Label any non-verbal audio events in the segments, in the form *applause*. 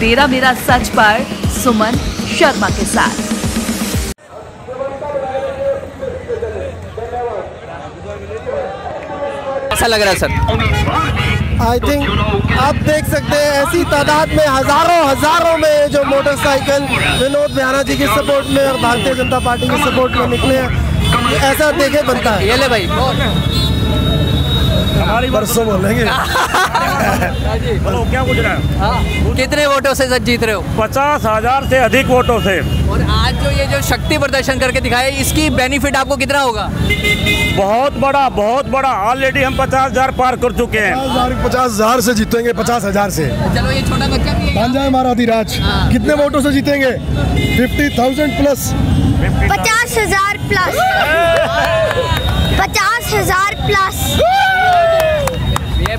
तेरा मेरा सच पर सुमन शर्मा के साथ। ऐसा लग रहा है सर? आई थिंक आप देख सकते हैं ऐसी तादाद में हज़ारों हज़ारों में जो मोटरसाइकिल विनोद बिहारा जी की सपोर्ट में और भारतीय जनता पार्टी की सपोर्ट में निकले हैं। ऐसा देखे बनता है। ये ले भाई। परसों बोलेंगे। *laughs* क्या पूछ रहा है? हाँ कितने वोटों से सर जीत रहे हो? पचास हज़ार से अधिक वोटों से। और आज जो ये जो शक्ति प्रदर्शन करके दिखाया इसकी बेनिफिट आपको कितना होगा? बहुत बड़ा बहुत बड़ा। ऑलरेडी हम पचास हज़ार पार कर चुके हैं। पचास हज़ार से जीतेंगे पचास हज़ार से। चलो ये छोटा बच्चा भी है। बन जाए हमारा अधिराज। हाँ। कितने वोटों से जीतेंगे? फिफ्टी थाउज़ेंड प्लस पचास हज़ार प्लस *laughs* पचास हज़ार प्लस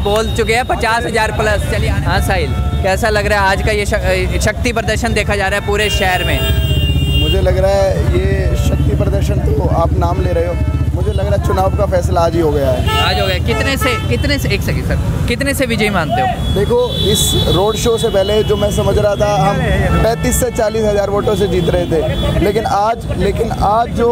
बोल चुके हैं पचास हज़ार प्लस चलिए हाँ साहिल कैसा लग रहा है आज का ये शक्ति प्रदर्शन देखा जा रहा है पूरे शहर में? मुझे लग रहा है ये शक्ति प्रदर्शन तो आप नाम ले रहे हो। मुझे लग रहा है चुनाव का फैसला आज ही हो गया है। आज हो गया। कितने से कितने से एक सेकंड सर कितने से विजयी मानते हो? देखो इस रोड शो से पहले जो मैं समझ रहा था हम पैंतीस से चालीस हज़ार वोटों से जीत रहे थे। लेकिन आज लेकिन आज जो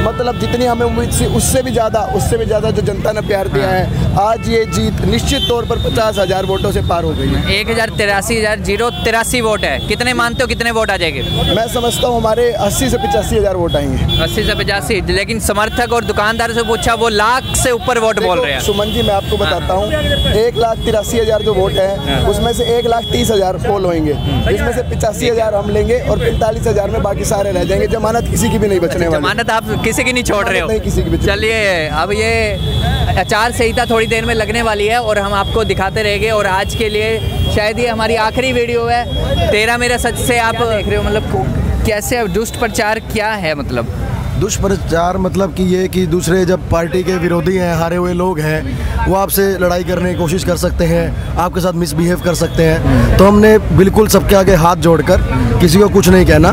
मतलब जितनी हमें उम्मीद थी उससे भी ज़्यादा उससे भी ज़्यादा जो जनता ने प्यार दिया है। आज ये जीत निश्चित तौर पर पचास हज़ार वोटों से पार हो गई है। एक हज़ार तिरासी हज़ार ज़ीरो तिरासी वोट है। कितने मानते हो कितने वोट आ जाएँगे? मैं समझता हूँ हमारे अस्सी से पचासी हज़ार वोट आएँगे। अस्सी से पचासी लेकिन समर्थक और दुकानदार से पूछा वो लाख से ऊपर वोट बोल रहे हैं। सुमन जी मैं आपको बताता हूँ एक लाख तिरासी हज़ार जो वोट है उसमें से एक लाख तीस हज़ार पोल होंगे। इसमें से पिचासी हज़ार हम लेंगे और पैंतालीस हज़ार में बाकी सारे रह जाएँगे जमानत किसी की भी नहीं बचने वाली। जमानत आप किसी की नहीं छोड़ रहे नहीं, किसी की हो चलिए अब ये आचार संहिता थोड़ी देर में लगने वाली है और हम आपको दिखाते रहेंगे और आज के लिए शायद ये हमारी आखिरी वीडियो है। तेरा मेरा सच से आप देख रहे हो? मतलब कैसे दुष्ट प्रचार क्या है मतलब? दुष्प्रचार मतलब कि ये कि दूसरे जब पार्टी के विरोधी हैं हारे हुए लोग हैं वो आपसे लड़ाई करने की कोशिश कर सकते हैं आपके साथ मिसबिहेव कर सकते हैं। तो हमने बिल्कुल सबके आगे हाथ जोड़कर किसी को कुछ नहीं कहना।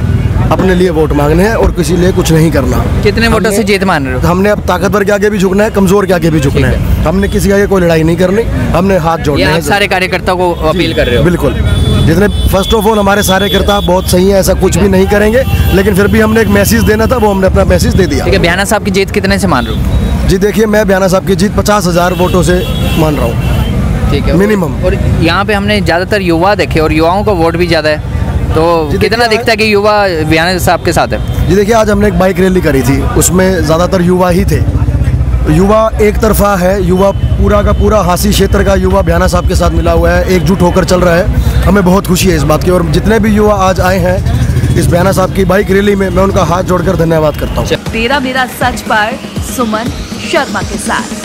अपने लिए वोट मांगने हैं और किसी लिए कुछ नहीं करना। कितने वोटों से जीत मान रहे हो? हमने अब ताकतवर के आगे भी झुकना है कमज़ोर के आगे भी झुकना है। हमने किसी के आगे कोई लड़ाई नहीं करनी हमने हाथ जोड़ना हैं। सारे कार्यकर्ताओं को अपील कर रहे हो। बिल्कुल। जितने फ़र्स्ट ऑफ़ ऑल हमारे सारे करता बहुत सही है ऐसा कुछ भी नहीं करेंगे लेकिन फिर भी हमने एक मैसेज देना था वो हमने अपना मैसेज दे दिया। ठीक है बियाना साहब की जीत कितने से मान रहे हो? जी देखिए मैं बयाना साहब की जीत पचास हज़ार वोटों से मान रहा हूँ। ठीक है Minimum। और यहाँ पे हमने ज़्यादातर युवा देखे और युवाओं का वोट भी ज़्यादा है। तो कितना दिखता है कि युवा बियाना साहब के साथ है? जी देखिए आज हमने एक बाइक रैली करी थी। उसमें ज़्यादातर युवा ही थे। युवा एक तरफा है युवा पूरा का पूरा हासी क्षेत्र का युवा बयाना साहब के साथ मिला हुआ है एकजुट होकर चल रहा है। हमें बहुत खुशी है इस बात की और जितने भी युवा आज आए हैं इस बयाना साहब की बाइक रैली में मैं उनका हाथ जोड़कर धन्यवाद करता हूँ। तेरा मेरा सच पर सुमन शर्मा के साथ।